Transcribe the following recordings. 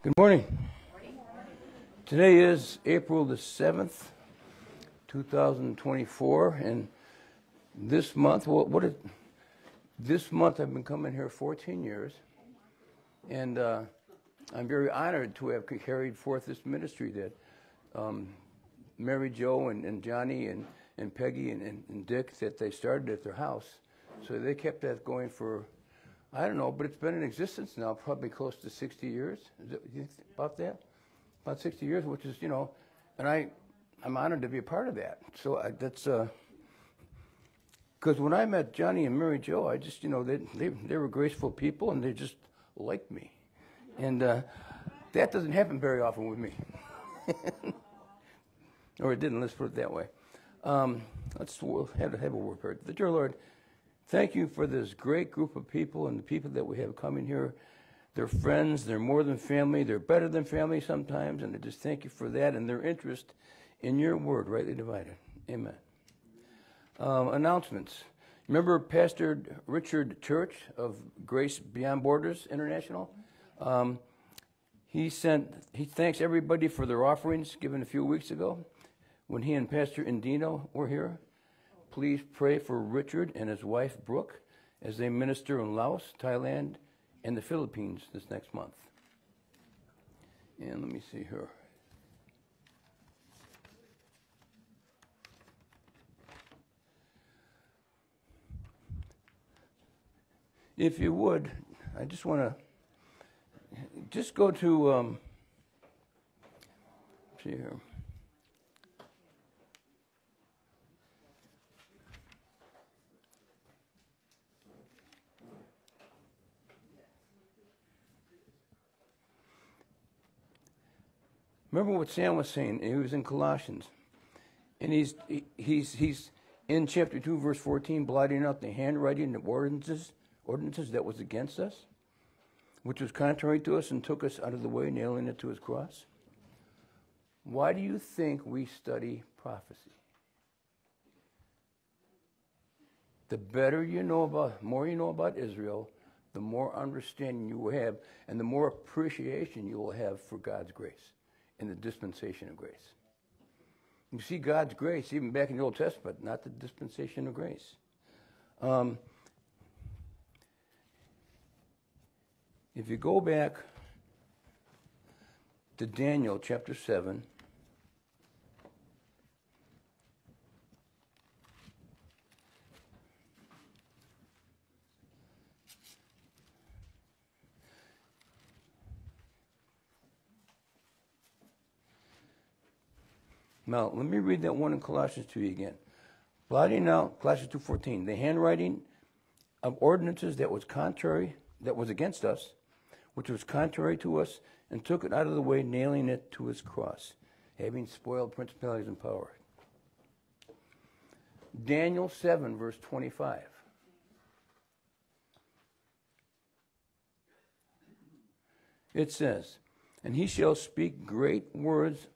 Good morning. Today is April the 7th, 2024, and this month, what, what is, this month I've been coming here 14 years, and uh, I'm very honored to have carried forth this ministry that um, Mary Jo and, and Johnny and, and Peggy and, and Dick, that they started at their house. So they kept that going for I don't know, but it's been in existence now probably close to 60 years. It, about that? About 60 years, which is, you know, and I, I'm honored to be a part of that. So I, that's, because uh, when I met Johnny and Mary Jo, I just, you know, they, they, they were graceful people and they just liked me. And uh, that doesn't happen very often with me. or it didn't, let's put it that way. Um, let's have, have a word. The dear Lord, Thank you for this great group of people and the people that we have coming here. They're friends, they're more than family, they're better than family sometimes, and I just thank you for that and their interest in your word, rightly divided. Amen. Um, announcements. Remember Pastor Richard Church of Grace Beyond Borders International? Um, he sent he thanks everybody for their offerings given a few weeks ago when he and Pastor Indino were here please pray for Richard and his wife Brooke as they minister in Laos, Thailand, and the Philippines this next month. And let me see here. If you would, I just want to just go to um, see here. Remember what Sam was saying? He was in Colossians. And he's, he's, he's in chapter 2, verse 14, blotting out the handwriting of ordinances, ordinances that was against us, which was contrary to us and took us out of the way, nailing it to his cross. Why do you think we study prophecy? The better you know about, more you know about Israel, the more understanding you will have, and the more appreciation you will have for God's grace in the dispensation of grace. You see God's grace even back in the Old Testament, not the dispensation of grace. Um, if you go back to Daniel chapter 7, Now, let me read that one in Colossians 2 again. Blotting out, Colossians 2.14, the handwriting of ordinances that was contrary, that was against us, which was contrary to us, and took it out of the way, nailing it to his cross, having spoiled principalities and power. Daniel 7, verse 25. It says, And he shall speak great words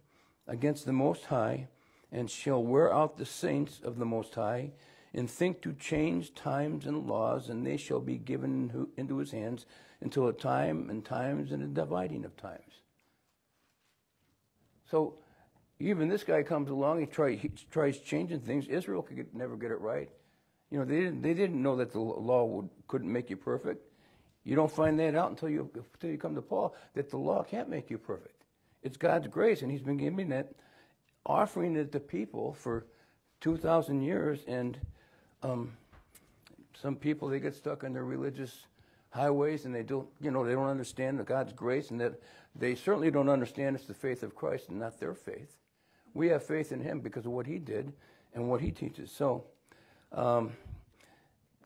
against the Most High, and shall wear out the saints of the Most High, and think to change times and laws, and they shall be given into his hands until a time and times and a dividing of times. So even this guy comes along, he, try, he tries changing things. Israel could get, never get it right. You know, they didn't, they didn't know that the law would, couldn't make you perfect. You don't find that out until you, until you come to Paul, that the law can't make you perfect. It's God's grace, and He's been giving it, offering it to people for 2,000 years. And um, some people, they get stuck on their religious highways and they don't, you know, they don't understand the God's grace and that they certainly don't understand it's the faith of Christ and not their faith. We have faith in Him because of what He did and what He teaches. So, um,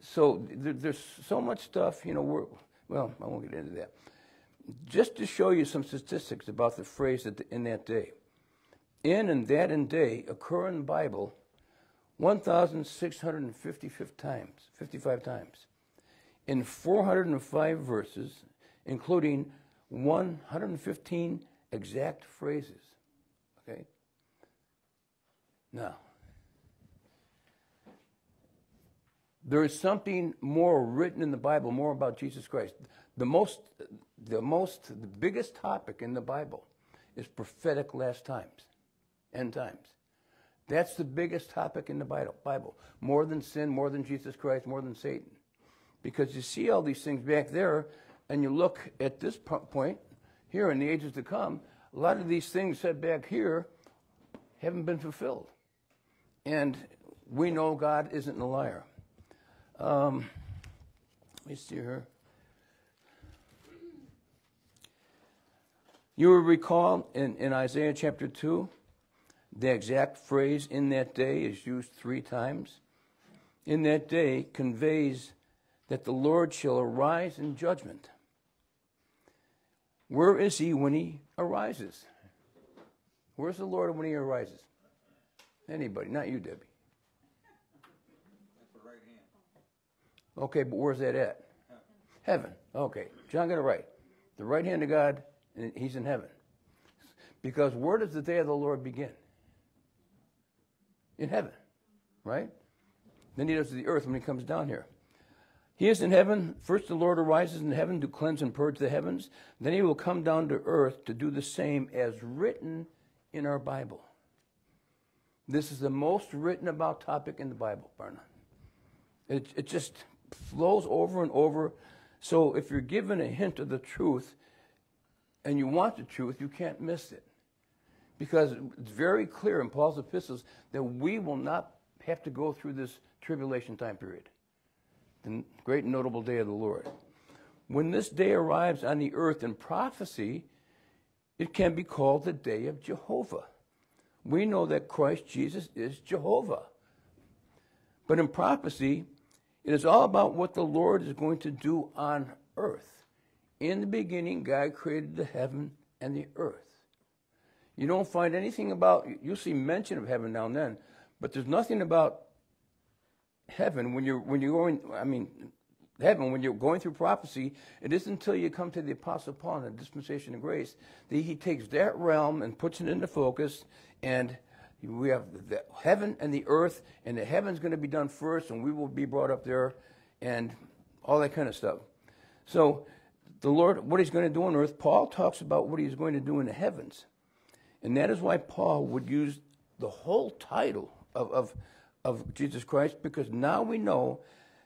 so there, there's so much stuff, you know, we're, well, I won't get into that just to show you some statistics about the phrase that in that day. In and that in day occur in the Bible 1,655 times, 55 times, in 405 verses, including 115 exact phrases. Okay? Now, there is something more written in the Bible, more about Jesus Christ. The most, the most, the biggest topic in the Bible is prophetic last times, end times. That's the biggest topic in the Bible. More than sin, more than Jesus Christ, more than Satan. Because you see all these things back there, and you look at this point here in the ages to come, a lot of these things said back here haven't been fulfilled. And we know God isn't a liar. Um, let me see here. You will recall in, in Isaiah chapter 2, the exact phrase in that day is used three times. In that day conveys that the Lord shall arise in judgment. Where is he when he arises? Where's the Lord when he arises? Anybody, not you, Debbie. Right okay, but where's that at? Heaven. Okay, John got it right. The right hand of God, he's in heaven. Because where does the day of the Lord begin? In heaven, right? Then he does the earth when he comes down here. He is in heaven. First, the Lord arises in heaven to cleanse and purge the heavens. Then he will come down to earth to do the same as written in our Bible. This is the most written about topic in the Bible, Barna. It, it just flows over and over. So if you're given a hint of the truth and you want the truth, you can't miss it. Because it's very clear in Paul's epistles that we will not have to go through this tribulation time period the great and notable day of the Lord. When this day arrives on the earth in prophecy, it can be called the day of Jehovah. We know that Christ Jesus is Jehovah. But in prophecy, it is all about what the Lord is going to do on earth. In the beginning, God created the heaven and the earth. You don't find anything about, you'll see mention of heaven now and then, but there's nothing about heaven when you're when you're going. I mean, heaven when you're going through prophecy. It isn't until you come to the Apostle Paul and the dispensation of grace that he takes that realm and puts it into focus. And we have the heaven and the earth, and the heaven's going to be done first, and we will be brought up there, and all that kind of stuff. So, the Lord, what He's going to do on earth, Paul talks about what He's going to do in the heavens. And that is why Paul would use the whole title of, of of Jesus Christ because now we know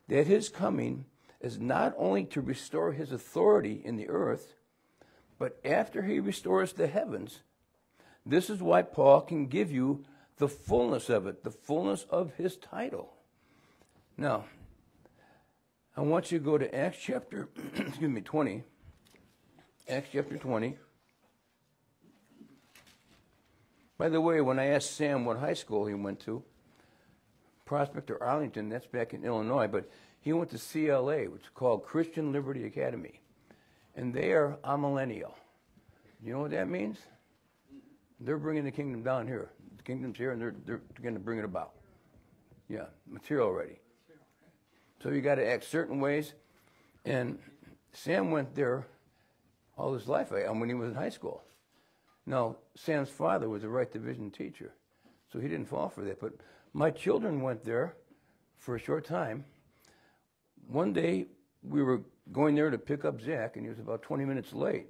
that his coming is not only to restore his authority in the earth, but after he restores the heavens, this is why Paul can give you the fullness of it, the fullness of his title. Now, I want you to go to Acts chapter, excuse me, 20. Acts chapter 20. By the way, when I asked Sam what high school he went to, Prospect or Arlington, that's back in Illinois, but he went to CLA, which is called Christian Liberty Academy. And they are amillennial. You know what that means? They're bringing the kingdom down here. The kingdom's here, and they're, they're going to bring it about. Yeah, material ready. So you got to act certain ways. And Sam went there all his life when he was in high school. Now, Sam's father was a right division teacher, so he didn't fall for that. But my children went there for a short time. One day we were going there to pick up Zach, and he was about 20 minutes late.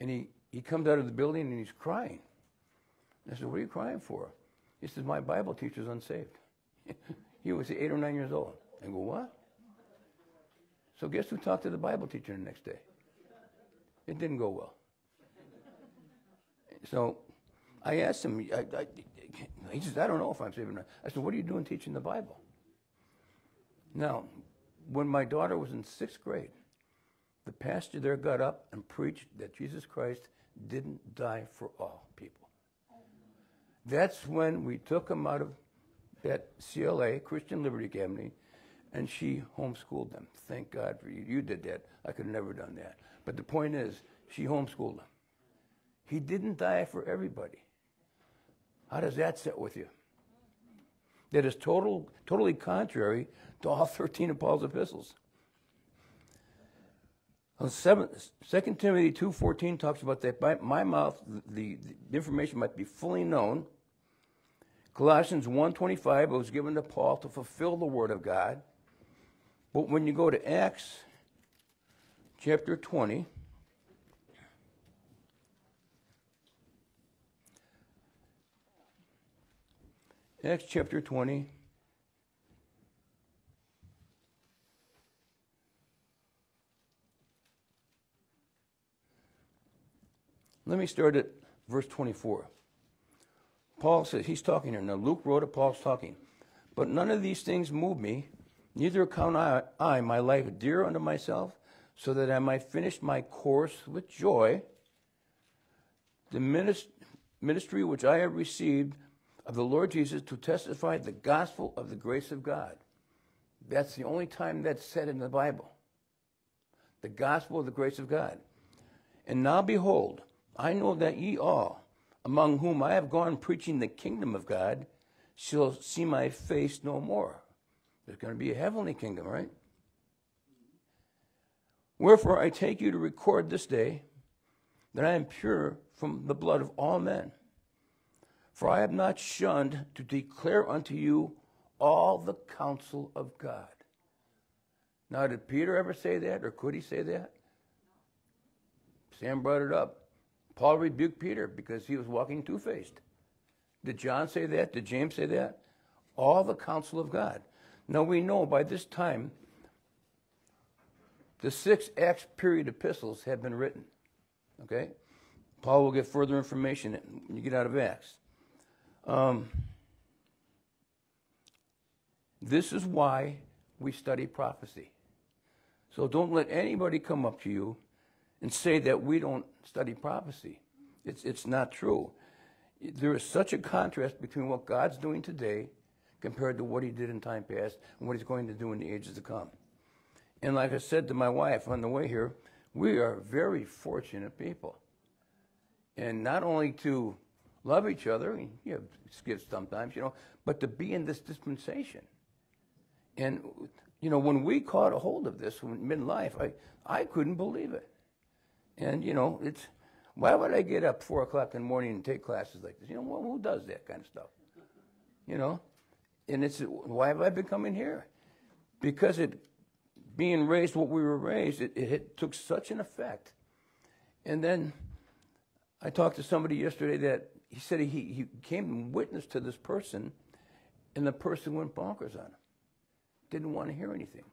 And he, he comes out of the building and he's crying. I said, What are you crying for? He says, My Bible teacher's unsaved. he was eight or nine years old. I go, What? So guess who talked to the Bible teacher the next day? It didn't go well. So I asked him, I, I, he says, I don't know if I'm saving. I said, What are you doing teaching the Bible? Now, when my daughter was in sixth grade, the pastor there got up and preached that Jesus Christ didn't die for all people. That's when we took him out of that CLA, Christian Liberty Academy, and she homeschooled them. Thank God for you. You did that. I could have never done that. But the point is, she homeschooled them. He didn't die for everybody. How does that sit with you? That is total, totally contrary to all 13 of Paul's epistles. 2 Timothy 2.14 talks about that by my mouth the, the information might be fully known. Colossians 1.25 was given to Paul to fulfill the word of God. But when you go to Acts chapter 20. Acts chapter 20. Let me start at verse 24. Paul says, he's talking here. Now, Luke wrote it, Paul's talking. But none of these things move me, neither count I, I my life dear unto myself, so that I might finish my course with joy. The ministry which I have received of the Lord Jesus to testify the gospel of the grace of God. That's the only time that's said in the Bible. The gospel of the grace of God. And now behold, I know that ye all, among whom I have gone preaching the kingdom of God, shall see my face no more. There's going to be a heavenly kingdom, right? Wherefore I take you to record this day that I am pure from the blood of all men. For I have not shunned to declare unto you all the counsel of God. Now, did Peter ever say that, or could he say that? Sam brought it up. Paul rebuked Peter because he was walking two faced. Did John say that? Did James say that? All the counsel of God. Now we know by this time the six Acts period epistles have been written. Okay? Paul will get further information when you get out of Acts. Um, this is why we study prophecy. So don't let anybody come up to you and say that we don't study prophecy. It's, it's not true. There is such a contrast between what God's doing today compared to what he did in time past and what he's going to do in the ages to come. And like I said to my wife on the way here, we are very fortunate people. And not only to love each other, you have skits sometimes, you know, but to be in this dispensation. And, you know, when we caught a hold of this in midlife, I, I couldn't believe it. And, you know, it's, why would I get up 4 o'clock in the morning and take classes like this? You know, who does that kind of stuff? You know? And it's, why have I been coming here? Because it, being raised what we were raised, it, it took such an effect. And then I talked to somebody yesterday that he said he, he came and witnessed to this person, and the person went bonkers on him. Didn't want to hear anything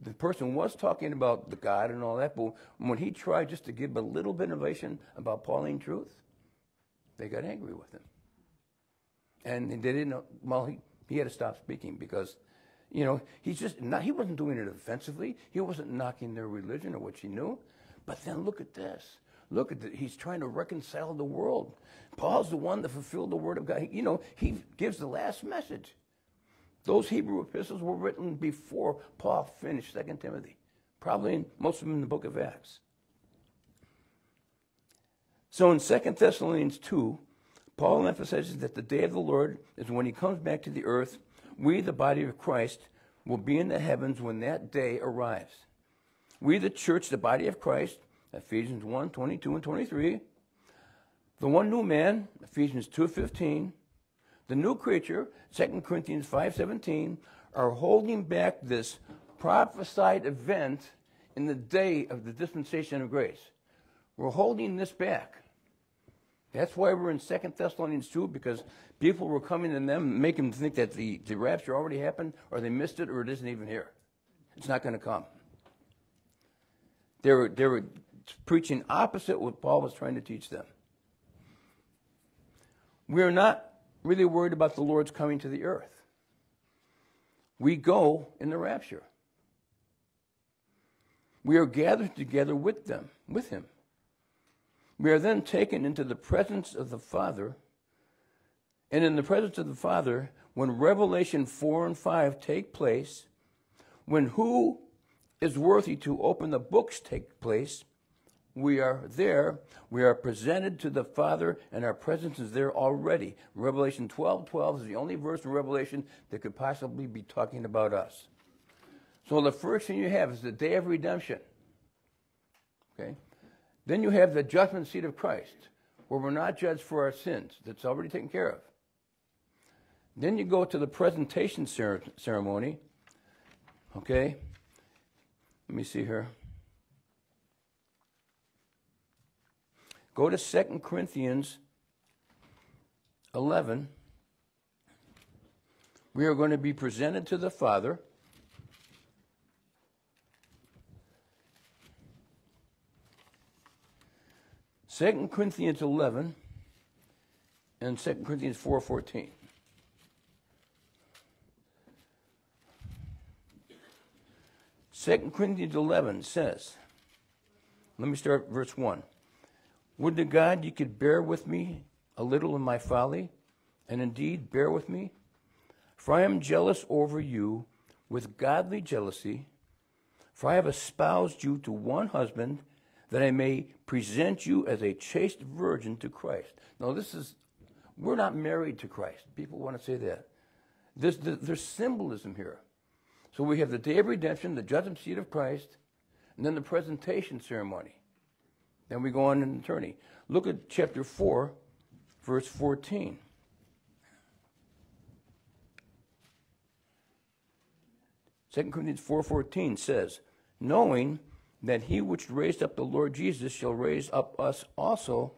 the person was talking about the God and all that, but when he tried just to give a little bit of information about Pauline truth, they got angry with him. And they didn't know, well, he, he had to stop speaking because, you know, he's just not, he wasn't doing it offensively. He wasn't knocking their religion or what she knew. But then look at this. Look at he's trying to reconcile the world. Paul's the one that fulfilled the word of God. He, you know, he gives the last message. Those Hebrew epistles were written before Paul finished 2 Timothy, probably in, most of them in the book of Acts. So in 2 Thessalonians 2, Paul emphasizes that the day of the Lord is when he comes back to the earth. We, the body of Christ, will be in the heavens when that day arrives. We, the church, the body of Christ, Ephesians 1 22 and 23. The one new man, Ephesians 2 15 the new creature, 2 Corinthians 5:17, are holding back this prophesied event in the day of the dispensation of grace. We're holding this back. That's why we're in 2 Thessalonians 2, because people were coming to them, making them think that the, the rapture already happened, or they missed it, or it isn't even here. It's not going to come. They were, they were preaching opposite what Paul was trying to teach them. We are not really worried about the Lord's coming to the earth. We go in the rapture. We are gathered together with them, with him. We are then taken into the presence of the Father. And in the presence of the Father, when Revelation 4 and 5 take place, when who is worthy to open the books take place, we are there. We are presented to the Father, and our presence is there already. Revelation 12 12 is the only verse in Revelation that could possibly be talking about us. So the first thing you have is the day of redemption. Okay? Then you have the judgment seat of Christ, where we're not judged for our sins. That's already taken care of. Then you go to the presentation ceremony. Okay? Let me see here. Go to 2 Corinthians 11. We are going to be presented to the Father Second Corinthians 11 and 2 Corinthians 4.14. Second Corinthians 11 says, let me start verse 1. Would to God you could bear with me a little in my folly, and indeed bear with me. For I am jealous over you with godly jealousy, for I have espoused you to one husband, that I may present you as a chaste virgin to Christ. Now, this is, we're not married to Christ. People want to say that. There's, there's symbolism here. So we have the day of redemption, the judgment seat of Christ, and then the presentation ceremony. Then we go on in eternity. Look at chapter 4, verse 14. Second Corinthians 4:14 says, "Knowing that he which raised up the Lord Jesus shall raise up us also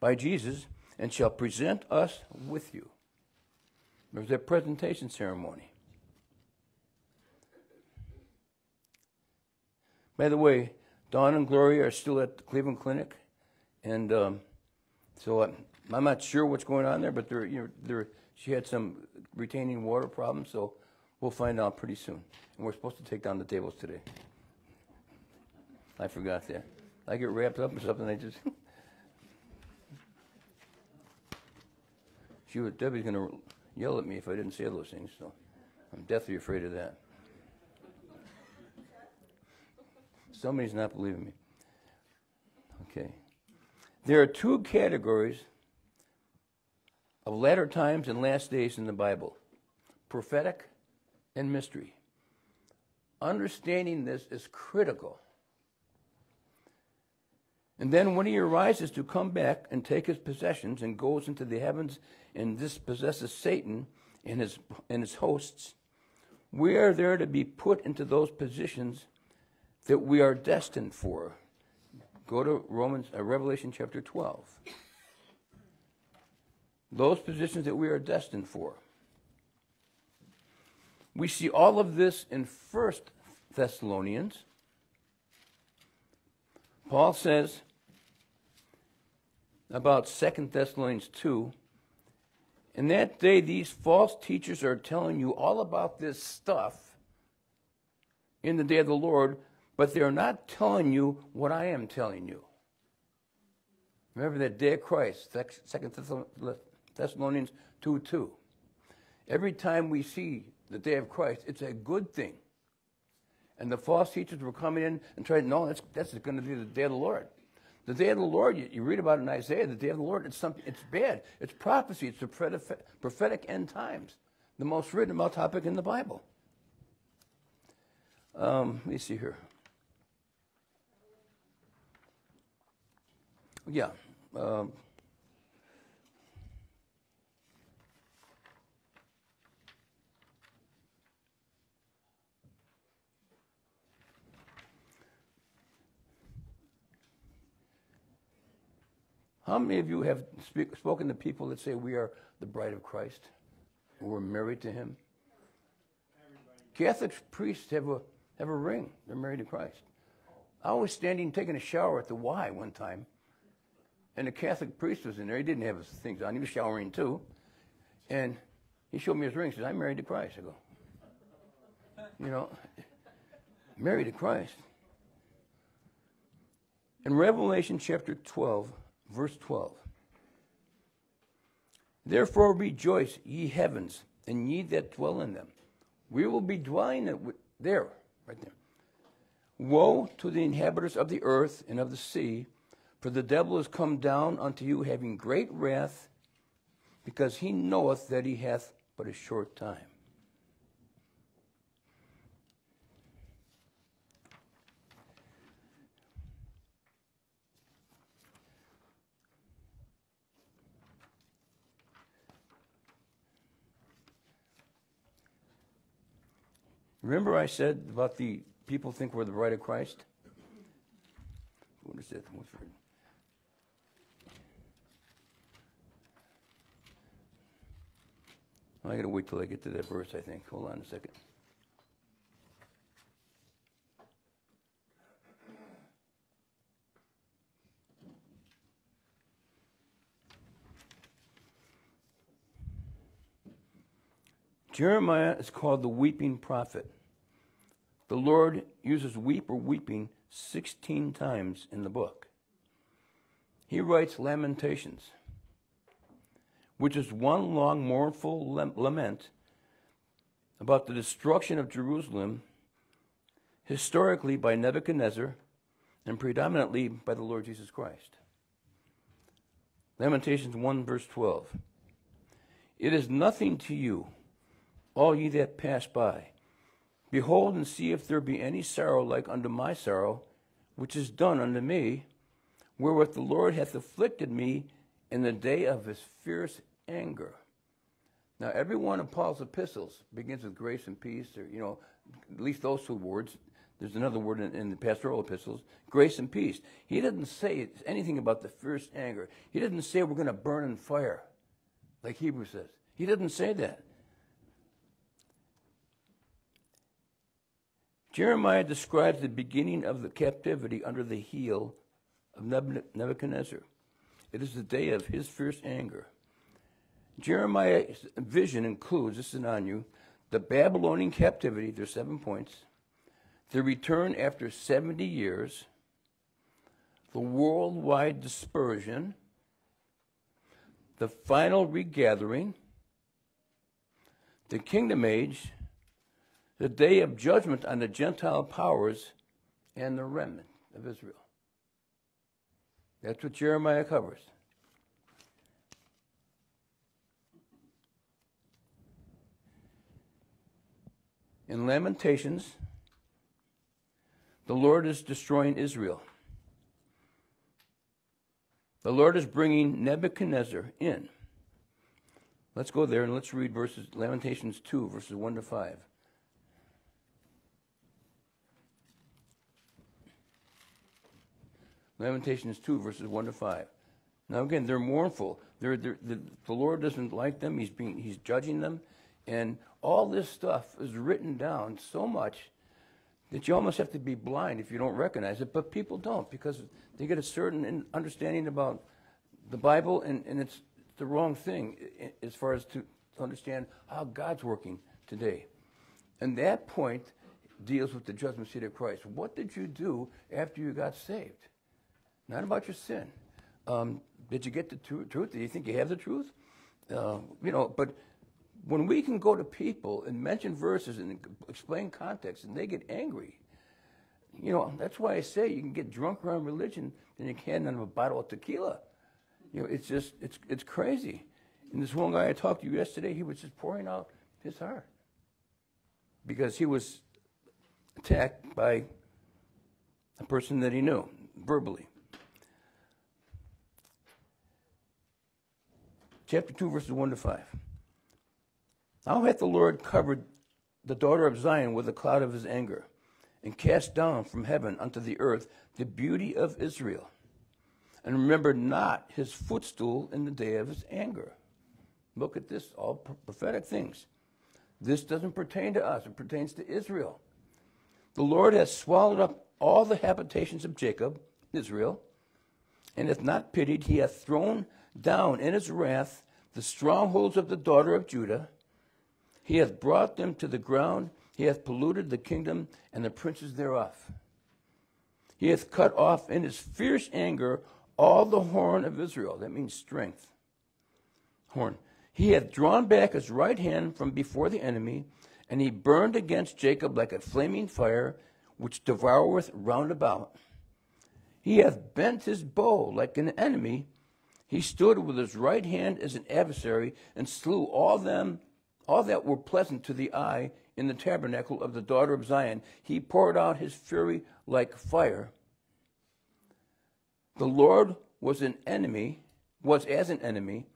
by Jesus and shall present us with you." There's a presentation ceremony. By the way, Dawn and Gloria are still at the Cleveland Clinic, and um, so I'm, I'm, not sure what's going on there, but they're, you know, they're, she had some retaining water problems, so we'll find out pretty soon. And we're supposed to take down the tables today. I forgot that. I get wrapped up in something. I just. she was, Debbie's going to yell at me if I didn't say those things, so I'm deathly afraid of that. Somebody's not believing me. Okay. There are two categories of latter times and last days in the Bible prophetic and mystery. Understanding this is critical. And then when he arises to come back and take his possessions and goes into the heavens and dispossesses Satan and his, and his hosts, we are there to be put into those positions that we are destined for. Go to Romans, uh, Revelation chapter 12. Those positions that we are destined for. We see all of this in First Thessalonians. Paul says about Second Thessalonians 2 In that day, these false teachers are telling you all about this stuff in the day of the Lord, but they're not telling you what I am telling you. Remember that day of Christ, Second Thessalonians 2 2. Every time we see the day of Christ, it's a good thing. And the false teachers were coming in and trying, no, that's, that's going to be the day of the Lord. The day of the Lord, you, you, read about in Isaiah, the day of the Lord, it's, something, it's bad. It's prophecy. It's the prophetic end times, the most written about topic in the Bible. Um, let me see here. Yeah. Um, How many of you have speak, spoken to people that say we are the bride of Christ? We're married to Him. Catholic priests have a have a ring. They're married to Christ. I was standing taking a shower at the Y one time, and a Catholic priest was in there. He didn't have his things on. He was showering too. And he showed me his ring. He says, I'm married to Christ. I go, you know, married to Christ. In Revelation chapter 12, verse 12, Therefore rejoice, ye heavens, and ye that dwell in them. We will be dwelling there, right there. Woe to the inhabitants of the earth and of the sea for the devil is come down unto you having great wrath, because he knoweth that he hath but a short time. Remember I said about the people think we're the bride of Christ? What is that? What's written? I gotta wait till I get to that verse, I think. Hold on a second. Jeremiah is called the weeping prophet. The Lord uses weep or weeping 16 times in the book. He writes Lamentations, which is one long mournful lament about the destruction of Jerusalem, historically by Nebuchadnezzar and predominantly by the Lord Jesus Christ. Lamentations 1, verse 12. It is nothing to you, all ye that pass by. Behold and see if there be any sorrow like unto my sorrow, which is done unto me, wherewith the Lord hath afflicted me in the day of his fierce anger. Now, every one of Paul's epistles begins with grace and peace, or, you know, at least those two words. There's another word in, in the pastoral epistles grace and peace. He didn't say anything about the fierce anger. He didn't say we're going to burn in fire, like Hebrews says. He didn't say that. Jeremiah describes the beginning of the captivity under the heel of Nebuchadnezzar. It is the day of his fierce anger. Jeremiah's vision includes, this is on you, the Babylonian captivity, there's seven points, the return after 70 years, the worldwide dispersion, the final regathering, the kingdom age, the day of judgment on the Gentile powers and the remnant of Israel. That's what Jeremiah covers. In Lamentations, the Lord is destroying Israel. The Lord is bringing Nebuchadnezzar in. Let's go there and let's read verses Lamentations 2 verses 1 to 5. Lamentations 2, verses 1 to 5. Now, again, they're mournful. They're, they're, the, the Lord doesn't like them. He's, being, he's judging them. And all this stuff is written down so much that you almost have to be blind if you don't recognize it. But people don't because they get a certain understanding about the Bible, and, and it's the wrong thing as far as to understand how God's working today. And that point deals with the judgment seat of Christ. What did you do after you got saved? Not about your sin. Um, did you get the truth? Do you think you have the truth? Uh, you know, but when we can go to people and mention verses and explain context and they get angry, you know, that's why I say you can get drunk around religion than you can of a bottle of tequila. You know, it's just, it's, it's crazy. And this one guy I talked to yesterday, he was just pouring out his heart because he was attacked by a person that he knew verbally. Chapter 2, verses 1 to 5. How hath the Lord covered the daughter of Zion with a cloud of his anger, and cast down from heaven unto the earth the beauty of Israel, and remembered not his footstool in the day of his anger. Look at this, all prophetic things. This doesn't pertain to us, it pertains to Israel. The Lord has swallowed up all the habitations of Jacob, Israel, and hath not pitied, he hath thrown down in his wrath the strongholds of the daughter of Judah. He hath brought them to the ground. He hath polluted the kingdom and the princes thereof. He hath cut off in his fierce anger all the horn of Israel. That means strength. Horn. He hath drawn back his right hand from before the enemy, and he burned against Jacob like a flaming fire, which devoureth round about. He hath bent his bow like an enemy he stood with his right hand as an adversary and slew all them, all that were pleasant to the eye in the tabernacle of the daughter of Zion. He poured out his fury like fire. The Lord was an enemy, was as an enemy.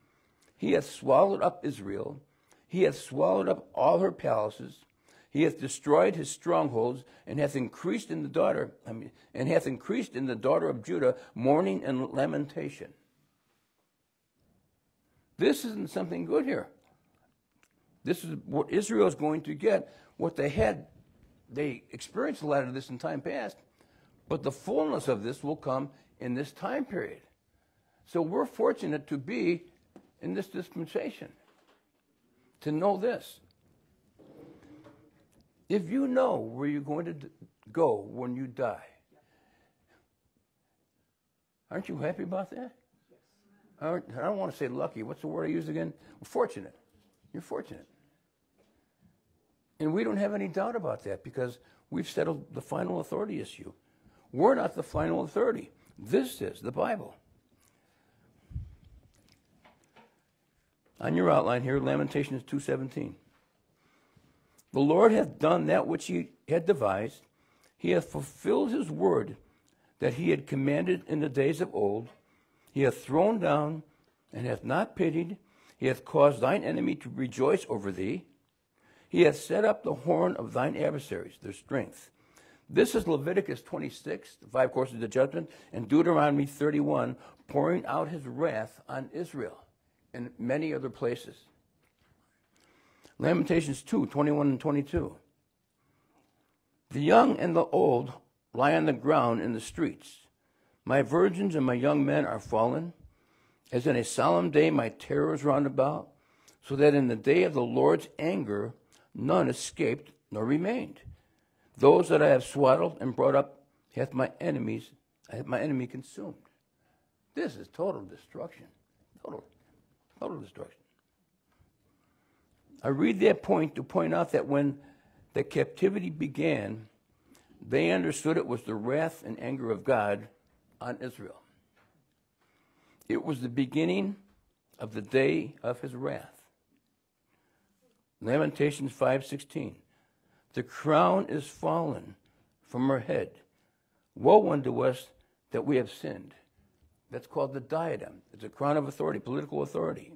He hath swallowed up Israel. He hath swallowed up all her palaces. He hath destroyed his strongholds, and hath increased in the daughter, I mean, and hath increased in the daughter of Judah mourning and lamentation. This isn't something good here. This is what Israel is going to get. What they had, they experienced a lot of this in time past, but the fullness of this will come in this time period. So we're fortunate to be in this dispensation, to know this. If you know where you're going to go when you die, aren't you happy about that? I don't want to say lucky. What's the word I use again? Fortunate. You're fortunate. And we don't have any doubt about that because we've settled the final authority issue. We're not the final authority. This is the Bible. On your outline here, Lamentations 2:17. The Lord hath done that which he had devised. He hath fulfilled his word that he had commanded in the days of old. He hath thrown down and hath not pitied. He hath caused thine enemy to rejoice over thee. He hath set up the horn of thine adversaries, their strength. This is Leviticus 26, the five courses of the judgment, and Deuteronomy 31, pouring out his wrath on Israel and many other places. Lamentations 2, 21 and 22. The young and the old lie on the ground in the streets. My virgins and my young men are fallen. As in a solemn day, my terrors round about, so that in the day of the Lord's anger, none escaped nor remained. Those that I have swaddled and brought up hath my enemies, hath my enemy consumed. This is total destruction. Total, total destruction. I read that point to point out that when the captivity began, they understood it was the wrath and anger of God on Israel. It was the beginning of the day of his wrath. Lamentations 5:16. The crown is fallen from her head. Woe unto us that we have sinned. That's called the diadem. It's a crown of authority, political authority.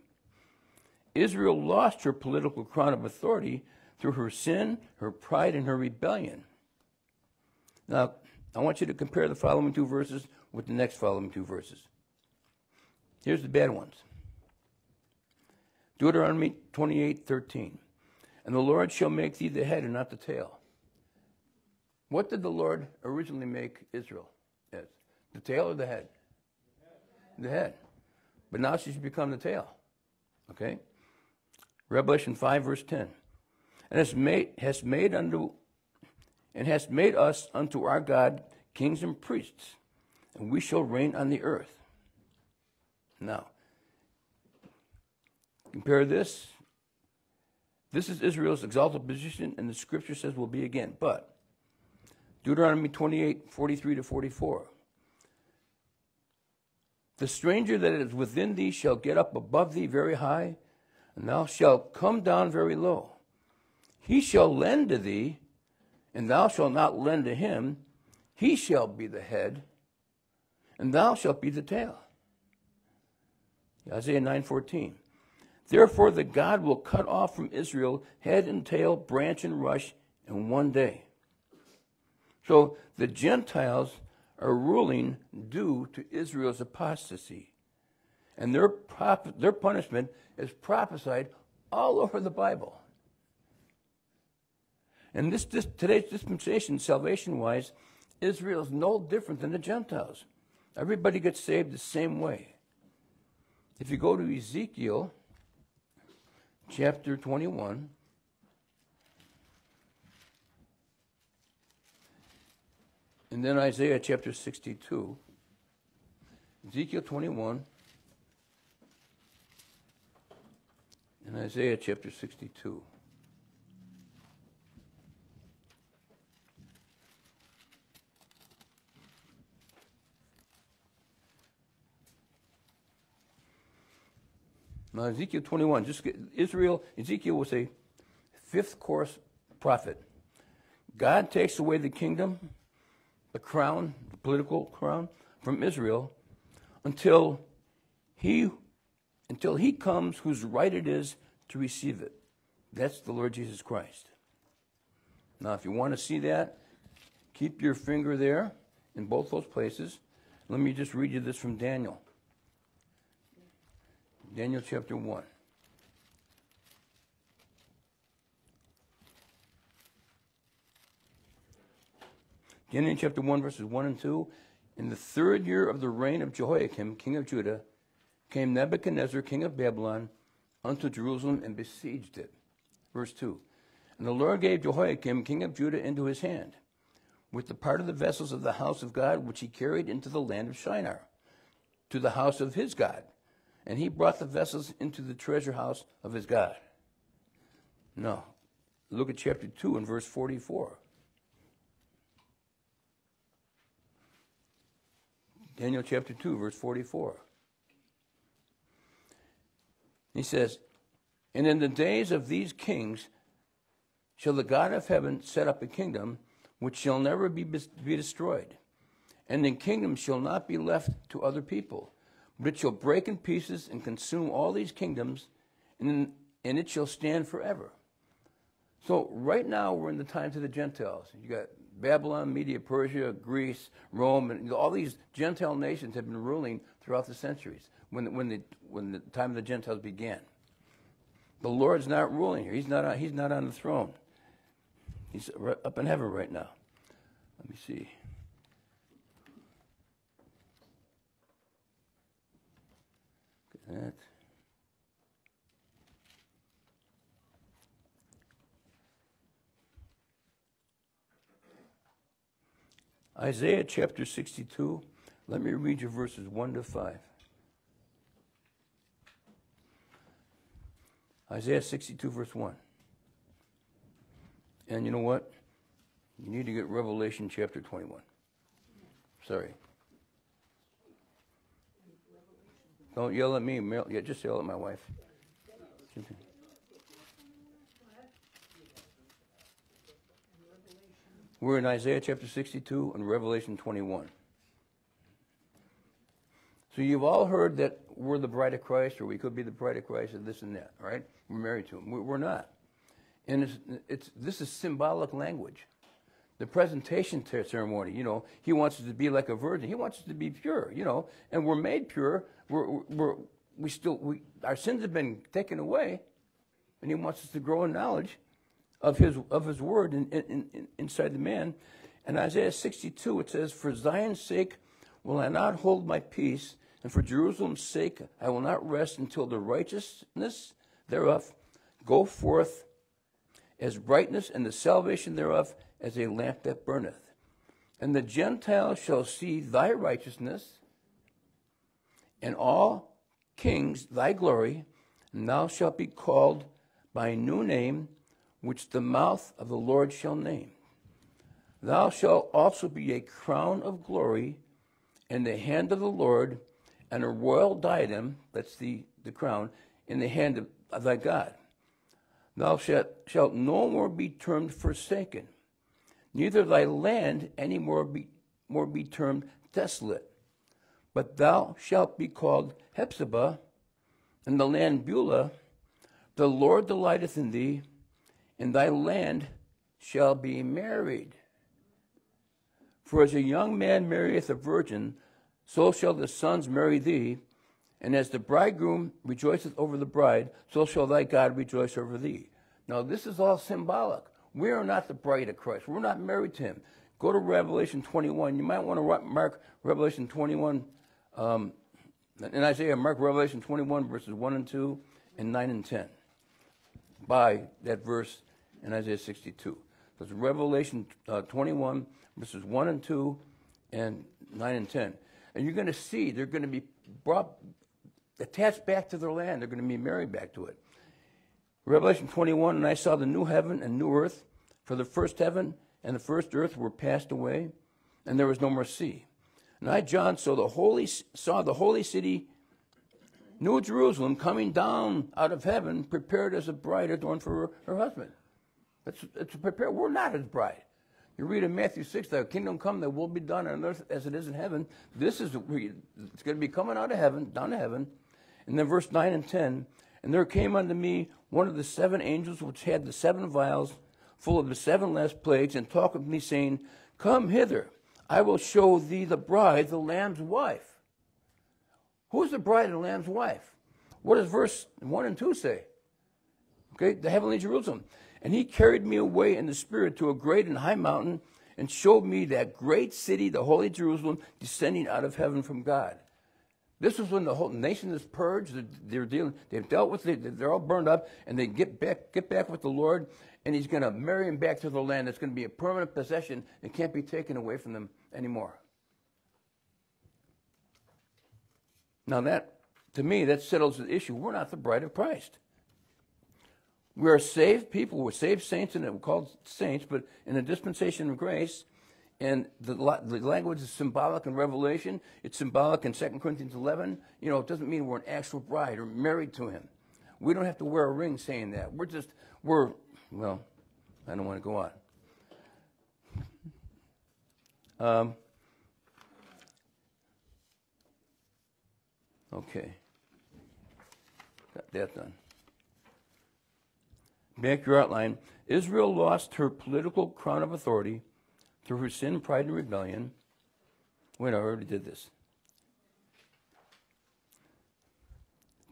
Israel lost her political crown of authority through her sin, her pride, and her rebellion. Now, I want you to compare the following two verses with the next following two verses. Here's the bad ones. Deuteronomy 28 13. And the Lord shall make thee the head and not the tail. What did the Lord originally make Israel as? The tail or the head? The head. But now she's become the tail. Okay? Revelation 5, verse 10. And has made, has made unto and has made us unto our God kings and priests, and we shall reign on the earth. Now, compare this. This is Israel's exalted position, and the scripture says will be again. But Deuteronomy 28 43 to 44. The stranger that is within thee shall get up above thee very high, and thou shalt come down very low. He shall lend to thee, and thou shalt not lend to him. He shall be the head, and thou shalt be the tail. Isaiah 9:14. Therefore the God will cut off from Israel head and tail, branch and rush in one day. So the Gentiles are ruling due to Israel's apostasy. And their, their punishment is prophesied all over the Bible. And this, this today's dispensation, salvation wise, Israel is no different than the Gentiles. Everybody gets saved the same way. If you go to Ezekiel chapter 21, and then Isaiah chapter 62, Ezekiel 21, and Isaiah chapter 62. Now, Ezekiel 21, just Israel, Ezekiel was a fifth course prophet. God takes away the kingdom, the crown, the political crown, from Israel until he, until he comes whose right it is to receive it. That's the Lord Jesus Christ. Now, if you want to see that, keep your finger there in both those places. Let me just read you this from Daniel. Daniel chapter 1. Daniel chapter 1, verses 1 and 2. In the third year of the reign of Jehoiakim, king of Judah, came Nebuchadnezzar, king of Babylon, unto Jerusalem and besieged it. Verse 2. And the Lord gave Jehoiakim, king of Judah, into his hand, with the part of the vessels of the house of God, which he carried into the land of Shinar, to the house of his God, and he brought the vessels into the treasure house of his God. No. Look at chapter 2 and verse 44. Daniel chapter 2, verse 44. He says, And in the days of these kings shall the God of heaven set up a kingdom which shall never be, be destroyed. And the kingdom shall not be left to other people, but it shall break in pieces and consume all these kingdoms, and, and it shall stand forever. So right now we're in the times of the Gentiles. You got Babylon, Media, Persia, Greece, Rome, and all these Gentile nations have been ruling throughout the centuries when, when, the, when the time of the Gentiles began. The Lord's not ruling here. He's not on, he's not on the throne. He's up in heaven right now. Let me see. That. Isaiah chapter 62. Let me read you verses 1 to 5. Isaiah 62, verse 1. And you know what? You need to get Revelation chapter 21. Sorry. Don't yell at me. Yeah, just yell at my wife. We're in Isaiah chapter 62 and Revelation 21. So you've all heard that we're the bride of Christ, or we could be the bride of Christ, and this and that, right? We're married to him. We're not. And it's, it's, this is symbolic language. The presentation ceremony, you know, he wants us to be like a virgin. He wants us to be pure, you know, and we're made pure. We're, we're, we still, we, our sins have been taken away, and he wants us to grow in knowledge of his, of his word in, in, in, inside the man. And Isaiah 62, it says, For Zion's sake will I not hold my peace, and for Jerusalem's sake I will not rest until the righteousness thereof go forth as brightness, and the salvation thereof as a lamp that burneth. And the Gentiles shall see thy righteousness, and all kings thy glory, and thou shalt be called by a new name which the mouth of the Lord shall name. Thou shalt also be a crown of glory in the hand of the Lord, and a royal diadem, that's the, the crown, in the hand of, of thy God. Thou shalt, shalt no more be termed forsaken, neither thy land any more be, more be termed desolate. But thou shalt be called Hephzibah, and the land Beulah. The Lord delighteth in thee, and thy land shall be married. For as a young man marrieth a virgin, so shall the sons marry thee. And as the bridegroom rejoiceth over the bride, so shall thy God rejoice over thee. Now, this is all symbolic. We are not the bride of Christ. We're not married to him. Go to Revelation 21. You might want to mark Revelation 21 um, in Isaiah, mark Revelation 21, verses 1 and 2, and 9 and 10 by that verse in Isaiah 62. That's Revelation uh, 21, verses 1 and 2, and 9 and 10. And you're going to see they're going to be brought, attached back to their land. They're going to be married back to it. Revelation 21, and I saw the new heaven and new earth, for the first heaven and the first earth were passed away, and there was no more sea. And I, John, saw the holy, saw the holy city New Jerusalem coming down out of heaven, prepared as a bride adorned for her, her husband. It's, it's prepared. We're not his bride. You read in Matthew 6, the kingdom come that will be done on earth as it is in heaven. This is, it's going to be coming out of heaven, down to heaven. And then verse 9 and 10, and there came unto me one of the seven angels which had the seven vials full of the seven last plagues, and talked with me, saying, Come hither, I will show thee the bride, the Lamb's wife. Who's the bride of the Lamb's wife? What does verse 1 and 2 say? Okay, the heavenly Jerusalem. And he carried me away in the spirit to a great and high mountain, and showed me that great city, the holy Jerusalem, descending out of heaven from God. This was when the whole nation is purged. They're dealing. They've dealt with it. They're all burned up, and they get back, get back with the Lord, and He's going to marry them back to the land. It's going to be a permanent possession. It can't be taken away from them anymore. Now that, to me, that settles the issue. We're not the bride of Christ. We're saved people. We're saved saints, and we're called saints, but in the dispensation of grace, and the, the language is symbolic in Revelation. It's symbolic in 2 Corinthians 11. You know, it doesn't mean we're an actual bride or married to him. We don't have to wear a ring saying that. We're just, we're, well, I don't want to go on. Um, okay. Got that done. Back your outline. Israel lost her political crown of authority through her sin, pride, and rebellion. Wait, I already did this.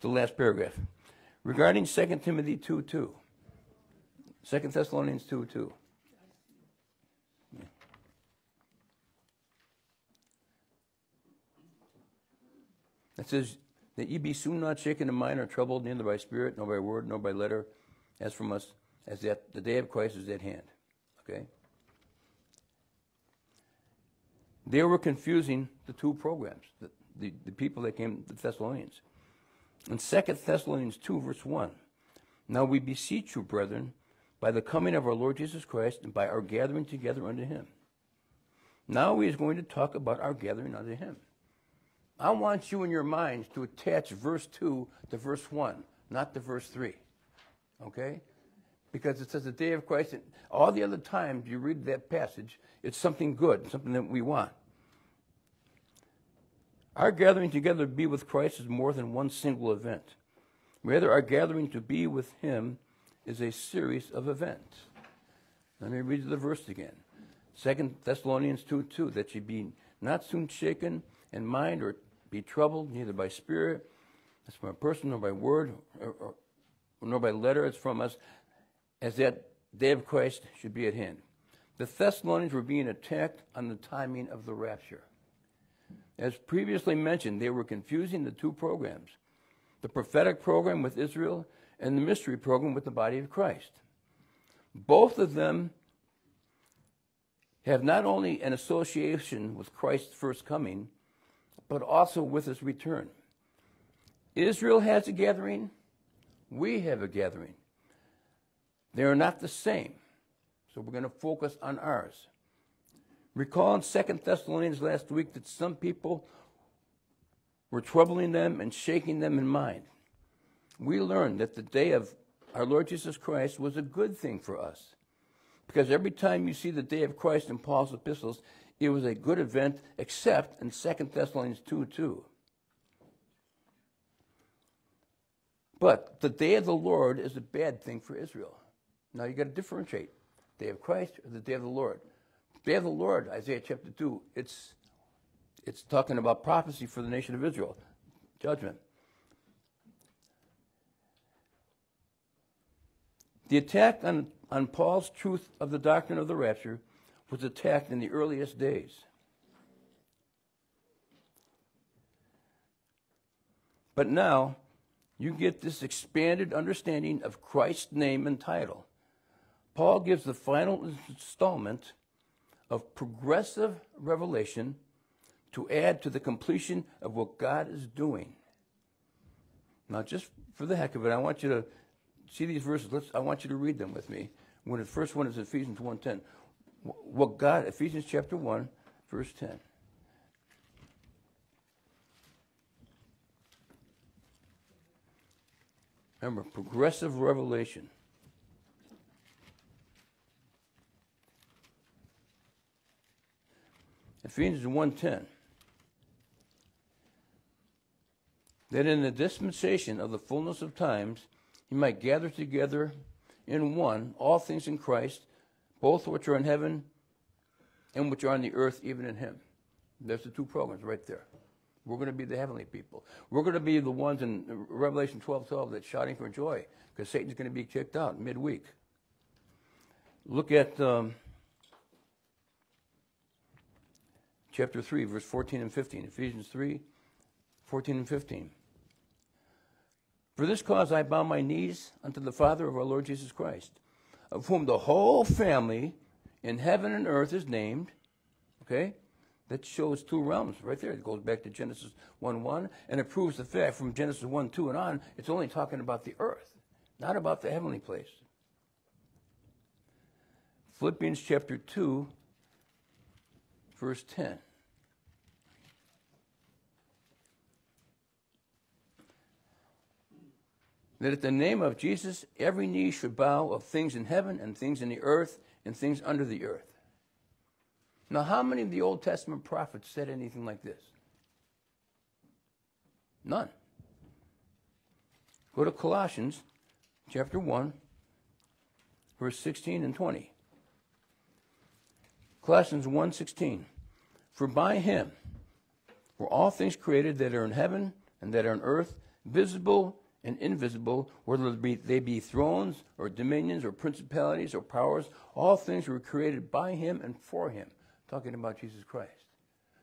The last paragraph. Regarding 2 Timothy 2 2. 2 Thessalonians 2 2. It says, that ye be soon not shaken in mind or troubled, neither by spirit, nor by word, nor by letter, as from us, as that the day of Christ is at hand. Okay? They were confusing the two programs, the, the, the people that came, the Thessalonians. In 2 Thessalonians 2, verse 1, Now we beseech you, brethren, by the coming of our Lord Jesus Christ and by our gathering together unto him. Now he is going to talk about our gathering unto him. I want you in your minds to attach verse 2 to verse 1, not to verse 3. Okay? Because it says the day of Christ, and all the other times you read that passage, it's something good, something that we want. Our gathering together to be with Christ is more than one single event. Rather, our gathering to be with Him is a series of events. Let me read the verse again. 2 Thessalonians 2 2, that ye be not soon shaken in mind or be troubled, neither by spirit, that's from a person, nor by word, or, or, nor by letter, it's from us, as that day of Christ should be at hand. The Thessalonians were being attacked on the timing of the rapture. As previously mentioned, they were confusing the two programs the prophetic program with Israel and the mystery program with the body of Christ. Both of them have not only an association with Christ's first coming, but also with his return. Israel has a gathering, we have a gathering. They are not the same. So we're going to focus on ours. Recall in Second Thessalonians last week that some people were troubling them and shaking them in mind. We learned that the day of our Lord Jesus Christ was a good thing for us. Because every time you see the day of Christ in Paul's epistles, it was a good event, except in Second Thessalonians 2 2. But the day of the Lord is a bad thing for Israel. Now you got to differentiate day of Christ or the day of the Lord. Day of the Lord, Isaiah chapter 2, it's, it's talking about prophecy for the nation of Israel, judgment. The attack on, on Paul's truth of the doctrine of the rapture was attacked in the earliest days. But now, you get this expanded understanding of Christ's name and title. Paul gives the final installment of progressive revelation to add to the completion of what God is doing. Now, just for the heck of it, I want you to see these verses. Let's, I want you to read them with me. When the first one is Ephesians 1.10. What God, Ephesians chapter 1, verse 10. Remember, progressive revelation. Ephesians 1.10. That in the dispensation of the fullness of times he might gather together in one all things in Christ, both which are in heaven and which are on the earth, even in him. There's the two programs right there. We're going to be the heavenly people. We're going to be the ones in Revelation 12 12 that's shouting for joy because Satan's going to be kicked out midweek. Look at um, chapter 3, verse 14 and 15. Ephesians 3, 14 and 15. For this cause I bow my knees unto the Father of our Lord Jesus Christ, of whom the whole family in heaven and earth is named. Okay? That shows two realms right there. It goes back to Genesis 1 1, and it proves the fact from Genesis 1 2 and on, it's only talking about the earth, not about the heavenly place. Philippians chapter 2, verse 10. That at the name of Jesus, every knee should bow of things in heaven and things in the earth and things under the earth. Now, how many of the Old Testament prophets said anything like this? None. Go to Colossians chapter 1, verse 16 and 20. Colossians 1:16 For by him were all things created that are in heaven and that are on earth, visible and invisible, whether they be thrones or dominions or principalities or powers, all things were created by him and for him. Talking about Jesus Christ.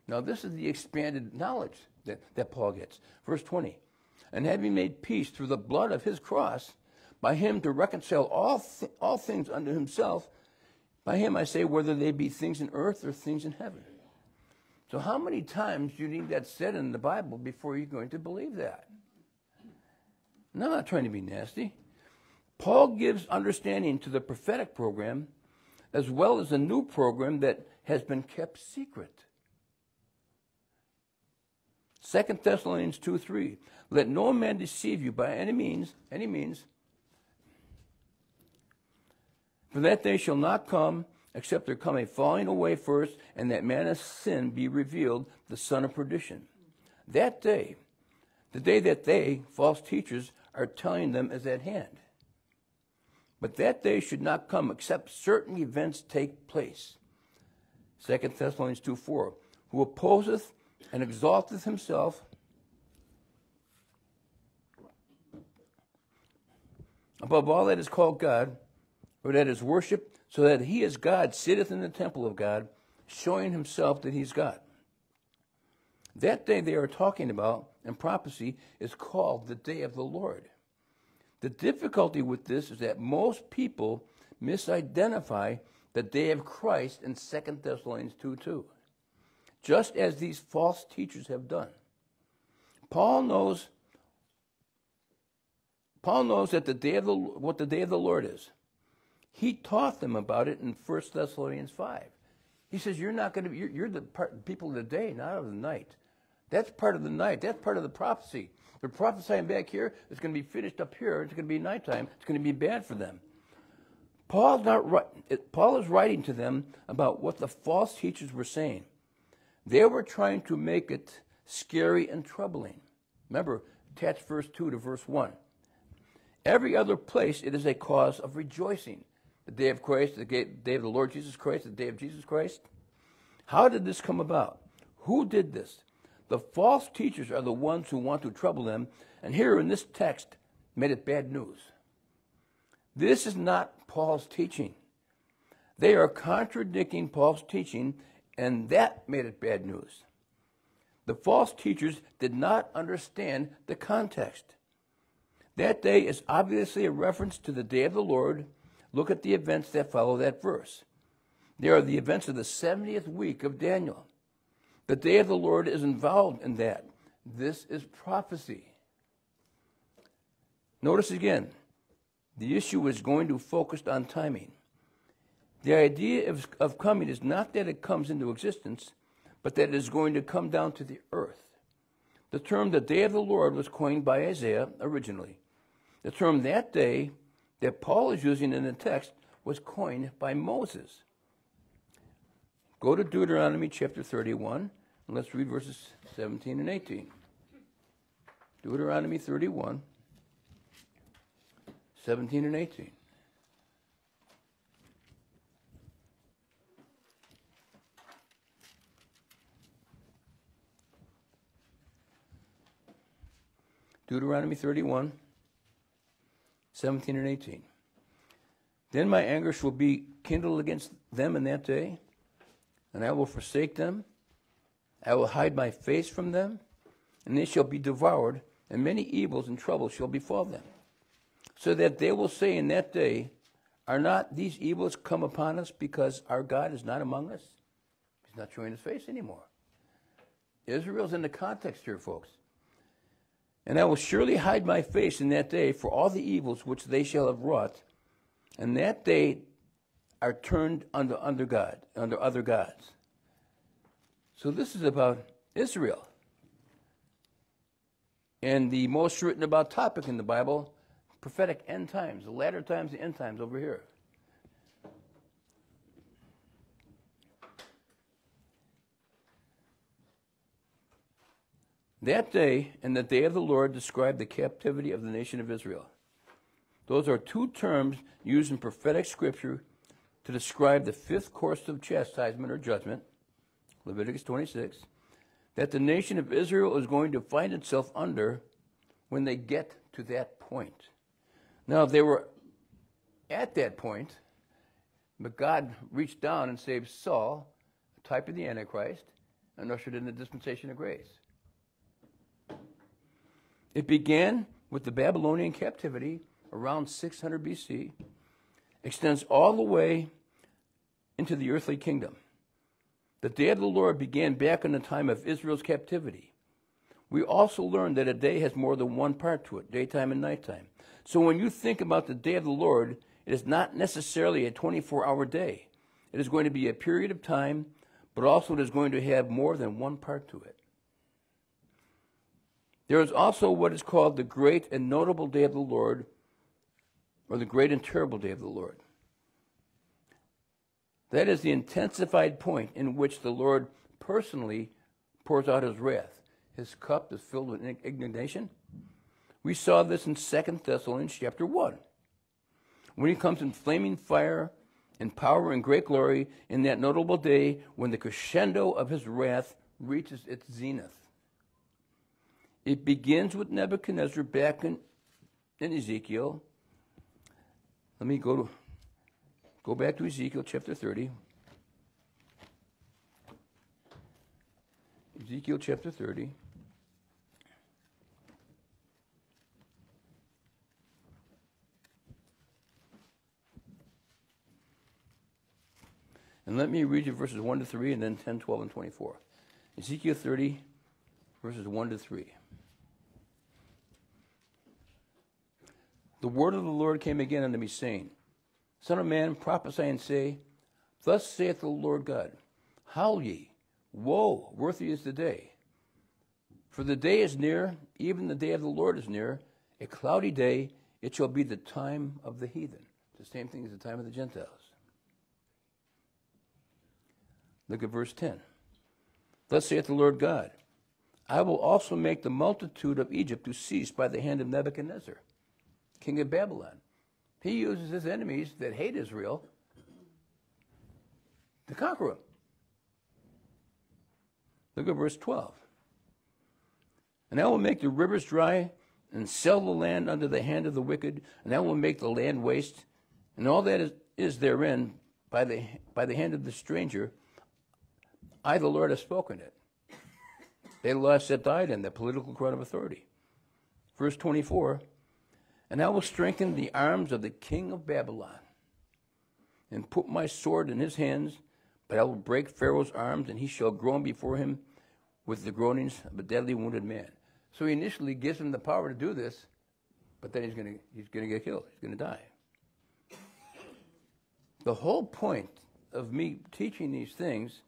Now, this is the expanded knowledge that, that Paul gets. Verse 20. And having made peace through the blood of his cross, by him to reconcile all, th- all things unto himself, by him I say, whether they be things in earth or things in heaven. So, how many times do you need that said in the Bible before you're going to believe that? I'm not trying to be nasty. Paul gives understanding to the prophetic program as well as a new program that has been kept secret. 2 Thessalonians 2 3. Let no man deceive you by any means, any means, for that day shall not come except there come a falling away first, and that man of sin be revealed, the son of perdition. That day, the day that they, false teachers, are telling them is at hand. But that day should not come except certain events take place. 2 Thessalonians 2 4. Who opposeth and exalteth himself above all that is called God, or that is worshiped, so that he as God sitteth in the temple of God, showing himself that he's God. That day they are talking about in prophecy is called the day of the Lord. The difficulty with this is that most people misidentify the day of Christ in 2 Thessalonians 2 2, just as these false teachers have done. Paul knows. Paul knows that the day of the what the day of the Lord is. He taught them about it in 1 Thessalonians 5. He says, You're not going to, you're, you're the part, people of the day, not of the night. That's part of the night. That's part of the prophecy. They're prophesying back here. It's going to be finished up here. It's going to be nighttime. It's going to be bad for them. Paul's not Paul is writing to them about what the false teachers were saying. They were trying to make it scary and troubling. Remember, attach verse 2 to verse 1. Every other place, it is a cause of rejoicing. The day of Christ, the day of the Lord Jesus Christ, the day of Jesus Christ. How did this come about? Who did this? The false teachers are the ones who want to trouble them, and here in this text made it bad news. This is not Paul's teaching. They are contradicting Paul's teaching, and that made it bad news. The false teachers did not understand the context. That day is obviously a reference to the day of the Lord. Look at the events that follow that verse. They are the events of the 70th week of Daniel. The day of the Lord is involved in that. This is prophecy. Notice again, the issue is going to focus on timing. The idea of, of coming is not that it comes into existence, but that it is going to come down to the earth. The term the day of the Lord was coined by Isaiah originally. The term that day that Paul is using in the text was coined by Moses. Go to Deuteronomy chapter 31 and let's read verses 17 and 18. Deuteronomy 31, 17 and 18. Deuteronomy 31, 17 and 18. Then my anger shall be kindled against them in that day, and I will forsake them I will hide my face from them, and they shall be devoured, and many evils and troubles shall befall them. So that they will say in that day, Are not these evils come upon us because our God is not among us? He's not showing his face anymore. Israel's in the context here, folks. And I will surely hide my face in that day for all the evils which they shall have wrought, and that day are turned under, under God, under other gods. So this is about Israel. And the most written about topic in the Bible, prophetic end times, the latter times, the end times over here. That day and the day of the Lord describe the captivity of the nation of Israel. Those are two terms used in prophetic scripture to describe the fifth course of chastisement or judgment, Leviticus 26, that the nation of Israel is going to find itself under when they get to that point. Now, they were at that point, but God reached down and saved Saul, a type of the Antichrist, and ushered in the dispensation of grace. It began with the Babylonian captivity around 600 BC, extends all the way into the earthly kingdom. The day of the Lord began back in the time of Israel's captivity. We also learned that a day has more than one part to it, daytime and nighttime. So when you think about the day of the Lord, it is not necessarily a 24 hour day. It is going to be a period of time, but also it is going to have more than one part to it. There is also what is called the great and notable day of the Lord, or the great and terrible day of the Lord. That is the intensified point in which the Lord personally pours out his wrath. His cup is filled with indignation. We saw this in 2 Thessalonians chapter 1. When he comes in flaming fire and power and great glory in that notable day when the crescendo of his wrath reaches its zenith. It begins with Nebuchadnezzar back in, in Ezekiel. Let me go to go back to Ezekiel chapter 30. Ezekiel chapter 30. And let me read you verses 1 to 3 and then 10, 12, and 24. Ezekiel 30, verses 1 to 3. The word of the Lord came again unto me, saying, Son of man, prophesy and say, Thus saith the Lord God, Howl ye, woe, worthy is the day. For the day is near, even the day of the Lord is near, a cloudy day, it shall be the time of the heathen. The same thing as the time of the Gentiles. Look at verse 10. Thus saith the Lord God, I will also make the multitude of Egypt to cease by the hand of Nebuchadnezzar king of Babylon. He uses his enemies that hate Israel to conquer them. Look at verse 12. And I will make the rivers dry and sell the land under the hand of the wicked, and I will make the land waste, and all that is, is therein by the, by the hand of the stranger. I, the Lord, have spoken it. They lost that died in the political crown of authority. Verse 24 and I will strengthen the arms of the king of Babylon and put my sword in his hands, but I will break Pharaoh's arms, and he shall groan before him with the groanings of a deadly wounded man. So he initially gives him the power to do this, but then he's going he's to get killed. He's going to die. The whole point of me teaching these things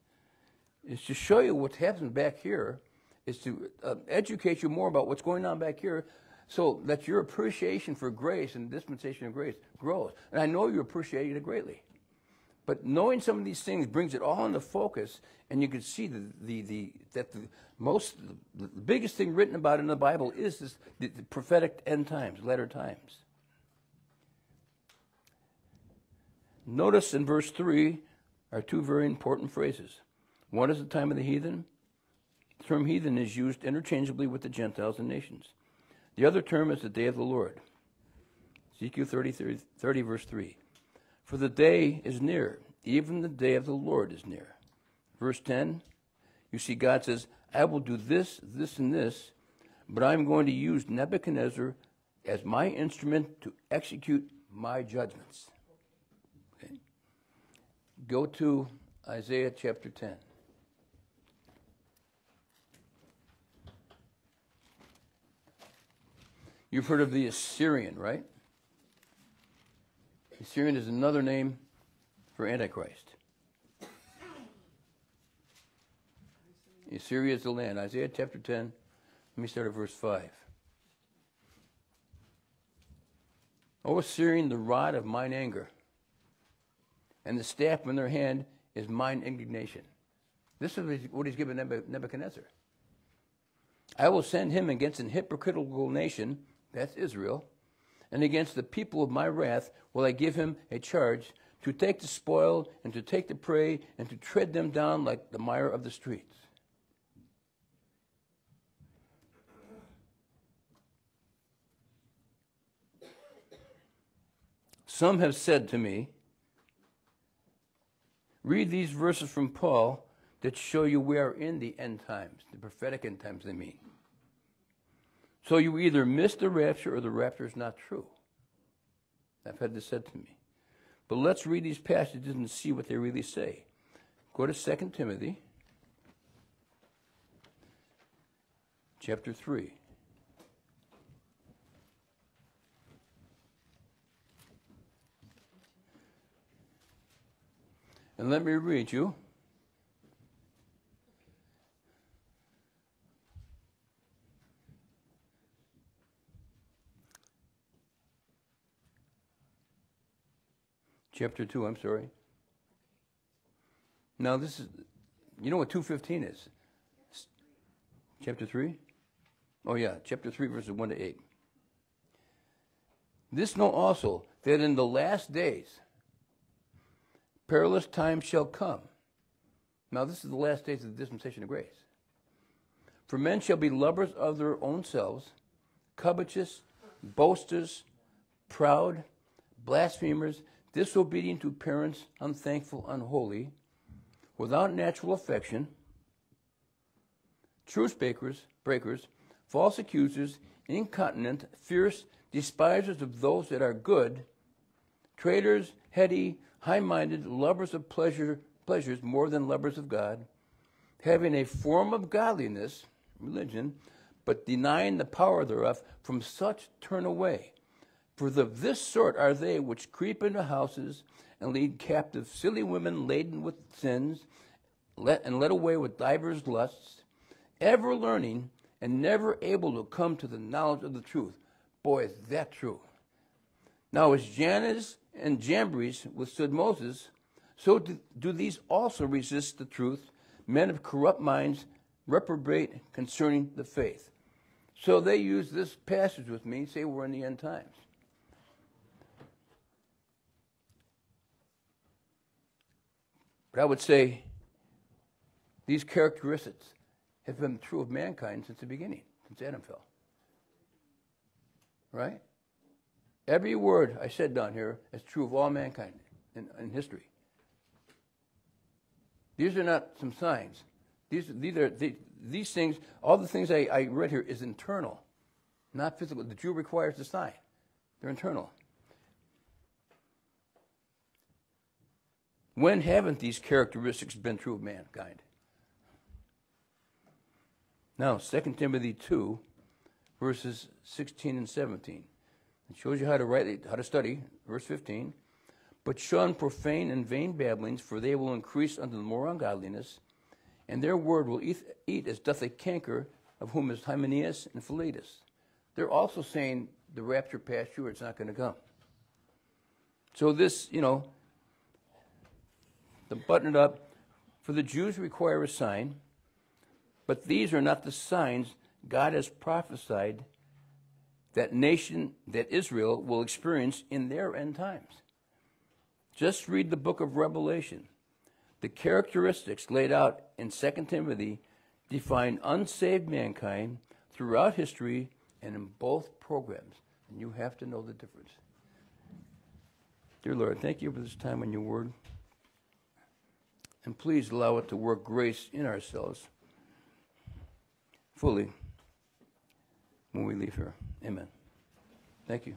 is to show you what happens back here, is to uh, educate you more about what's going on back here so that your appreciation for grace and dispensation of grace grows. And I know you appreciate it greatly. But knowing some of these things brings it all into focus, and you can see the, the, the, that the most, the biggest thing written about in the Bible is this, the, the prophetic end times, latter times. Notice in verse 3 are two very important phrases. One is the time of the heathen. The term heathen is used interchangeably with the Gentiles and nations. The other term is the day of the Lord. Ezekiel 30, 30, 30, verse 3. For the day is near, even the day of the Lord is near. Verse 10 You see, God says, I will do this, this, and this, but I'm going to use Nebuchadnezzar as my instrument to execute my judgments. Okay. Go to Isaiah chapter 10. You've heard of the Assyrian, right? Assyrian is another name for Antichrist. Assyria is the land. Isaiah chapter 10, let me start at verse 5. O Assyrian, the rod of mine anger, and the staff in their hand is mine indignation. This is what he's given Nebuchadnezzar. I will send him against an hypocritical nation, that's Israel, and against the people of my wrath will I give him a charge to take the spoil and to take the prey and to tread them down like the mire of the streets. Some have said to me, read these verses from Paul that show you we are in the end times, the prophetic end times, they mean. So you either miss the rapture or the rapture is not true. I've had this said to me. But let's read these passages and see what they really say. Go to 2 Timothy chapter 3. And let me read you. Chapter 2, I'm sorry. Now, this is, you know what 215 is? Chapter 3? Oh, yeah, chapter 3, verses 1 to 8. This know also that in the last days, perilous times shall come. Now, this is the last days of the dispensation of grace. For men shall be lovers of their own selves, covetous, boasters, proud, blasphemers, disobedient to parents, unthankful, unholy, without natural affection, truce breakers, breakers, false accusers, incontinent, fierce, despisers of those that are good, traitors, heady, high minded, lovers of pleasure, pleasures more than lovers of God, having a form of godliness, religion, but denying the power thereof, from such turn away. For of this sort are they which creep into houses and lead captive silly women laden with sins, let, and led away with divers lusts, ever learning and never able to come to the knowledge of the truth. Boy, is that true. Now, as Jannes and Jambres withstood Moses, so do, do these also resist the truth, men of corrupt minds reprobate concerning the faith. So they use this passage with me, say we're in the end times. But I would say these characteristics have been true of mankind since the beginning, since Adam fell. Right? Every word I said down here is true of all mankind in, in history. These are not some signs. These, these are these, these things. All the things I, I read here is internal, not physical. The Jew requires the sign; they're internal. When haven't these characteristics been true of mankind? Now, 2 Timothy 2, verses 16 and 17. It shows you how to write, how to study. Verse 15. But shun profane and vain babblings, for they will increase unto the more ungodliness, and their word will eat, eat as doth a canker, of whom is Hymenaeus and Philetus. They're also saying the rapture passed you, or it's not going to come. So this, you know, the button it up, for the Jews require a sign, but these are not the signs God has prophesied that nation, that Israel will experience in their end times. Just read the book of Revelation. The characteristics laid out in 2 Timothy define unsaved mankind throughout history and in both programs. And you have to know the difference. Dear Lord, thank you for this time in your word and please allow it to work grace in ourselves fully when we leave here. Amen. Thank you.